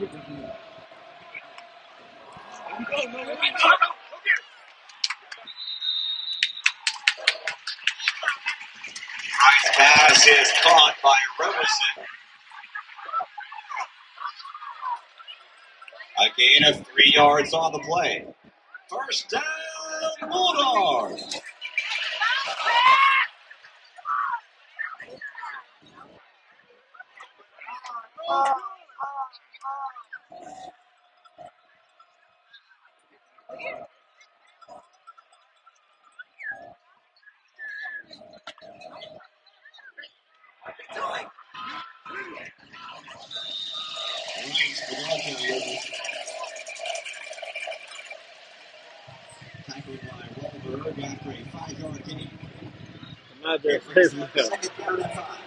Nice pass is caught by Roberson. A gain of three yards on the play. First down, Bulldogs. Nice block Tackled by Wahlberg after a five-yard gain. Not. Second down and five.